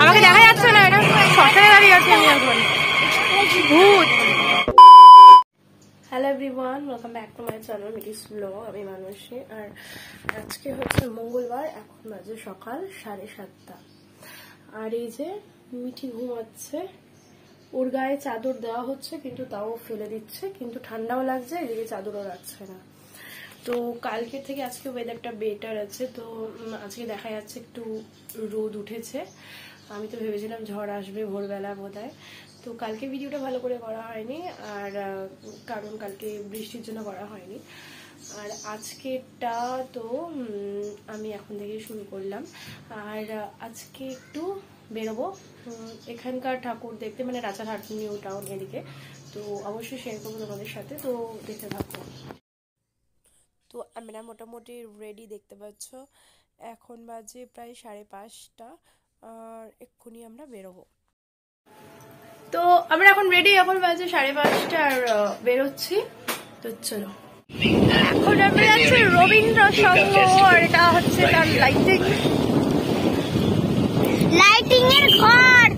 আমাকে দেখা যাচ্ছে না এটা সরকারে দাঁড়িয়ে আছে ভূত। Hello everyone welcome back to my channel মিটিস blog আমি মানুষী আর আজকে হচ্ছে মঙ্গলবার, এখন বাজে সকাল সাড়ে সাতটা। আর এই যে মিঠি ঘুমাচ্ছে, ওর গায়ে চাদর দেওয়া হচ্ছে, কিন্তু তাও ফেলে দিচ্ছে, কিন্তু ঠান্ডাও লাগছে, এদিকে চাদরও লাগছে না। তো কালকে থেকে আজকে ওয়েদারটা বেটার আছে, তো আজকে দেখা যাচ্ছে একটু রোদ উঠেছে। আমি তো ভেবেছিলাম ঝড় আসবে ভোরবেলা বোধ তো কালকে ভিডিওটা ভালো করে করা হয়নি আর কারণ কালকে বৃষ্টির জন্য করা হয়নি। আর আজকেরটা তো আমি এখন থেকে শুরু করলাম। আর আজকে একটু বেরোবো। এখানকার ঠাকুর দেখতে মানে রাজারহাট নিউ টাউন এদিকে তো অবশ্যই শেয়ার করব তোমাদের সাথে, তো দেখতে থাকব তো আমরা মোটামুটি রেডি দেখতে পাচ্ছ। এখন বাজে প্রায় সাড়ে পাঁচটা। আর এক্ষুনি আমরা বেরোবো। তো আমরা এখন রেডি এখন বাজে সাড়ে পাঁচটার আর বেরোচ্ছি। তো চলো। এখন আমরা যাচ্ছি রবীন্দ্র সংঘ আর এটা হচ্ছে তার লাইটিং লাইটিং এর ঘর!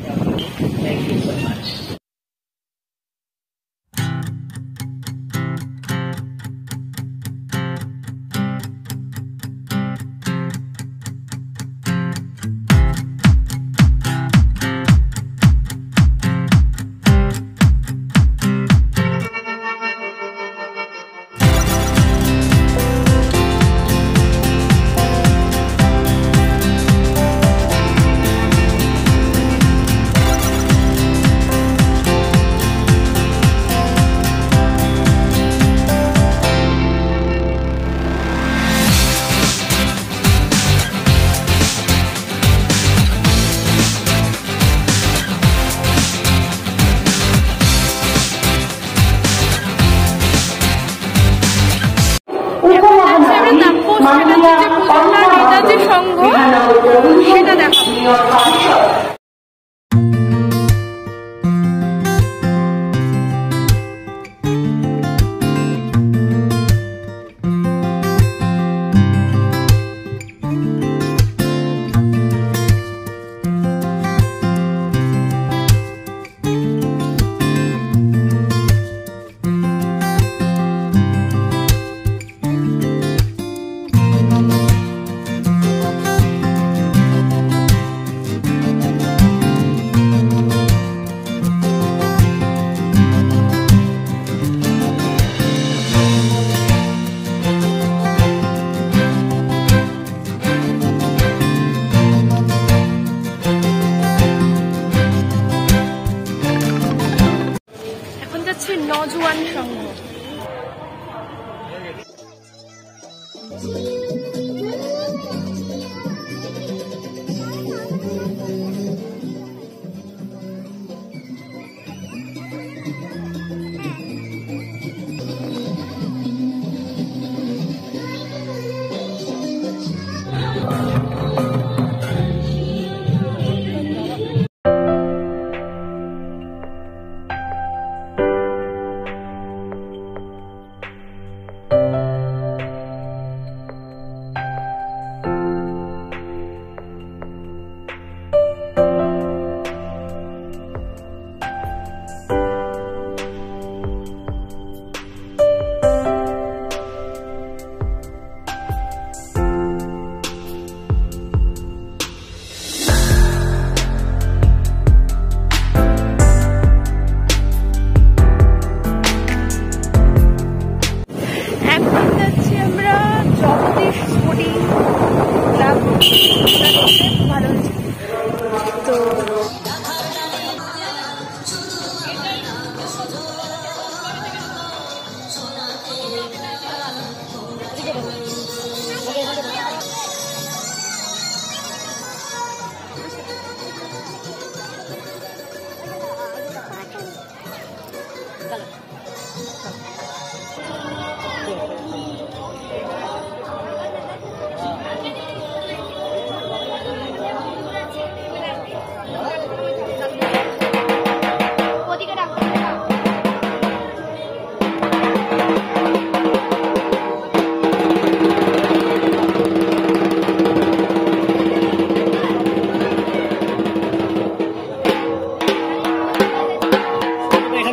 nodes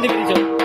个地球。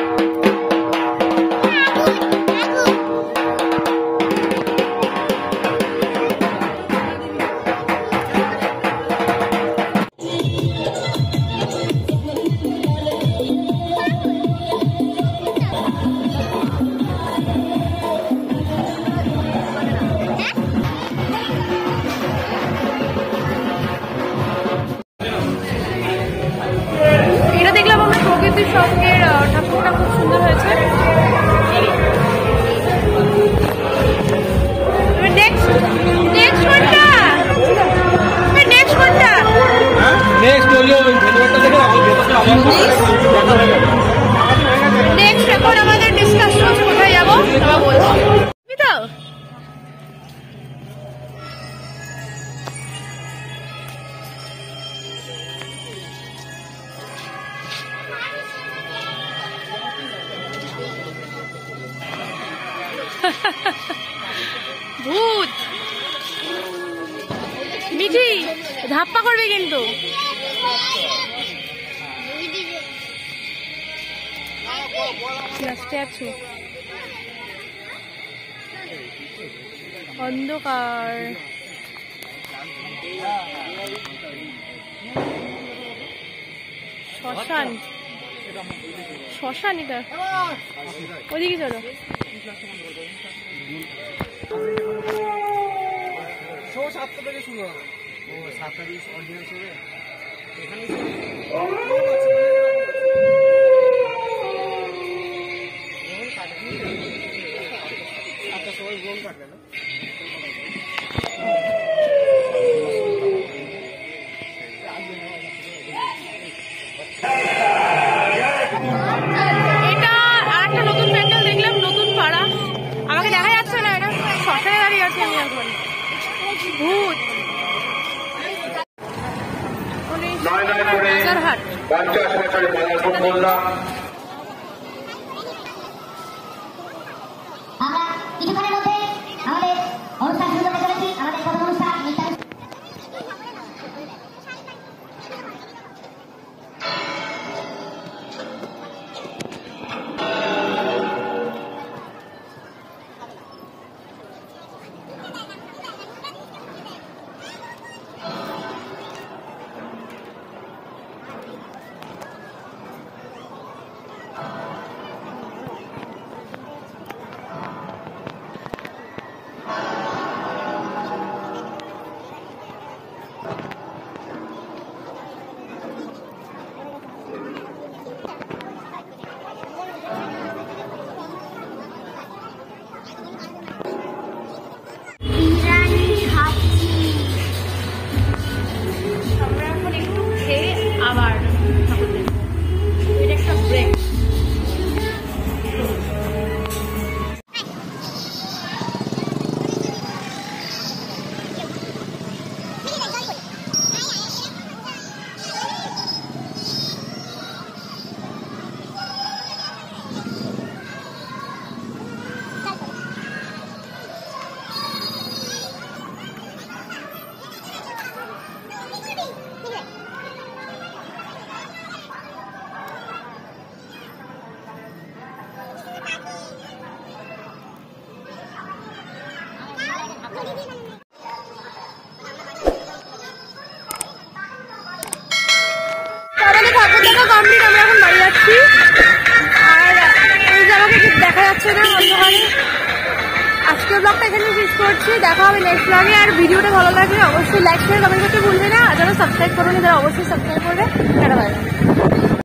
ভূত। মিঠি ধাপ্পা করবে কিন্তু। আছো। অন্ধকার। শ্মশান। শ্মশান এটা ওদিকে চলো। শো সাতটা থেকে শুরু। হবে ও সাতটা থেকে অরিজিনাল শো এখানে সময় গ্রহণ কাটলে না ভূত নয় নয় করে রাজারহাট পঞ্চাশ বছরে পদার্পণ করলাম আমাদের ঠাকুর দেখা কমপ্লিট, আমরা এখন বাড়ি যাচ্ছি। আর যে আমাকে দেখা যাচ্ছে না, অন্ধকারে। আজকের ব্লগটা এখানে শেষ করছি, দেখা হবে নেক্সট ব্লগে আর ভিডিওটা ভালো লাগলে অবশ্যই লাইক শেয়ার কমেন্ট করতে ভুলবে না। আর যারা সাবস্ক্রাইব করুন, তারা অবশ্যই সাবস্ক্রাইব করবে। Tata bye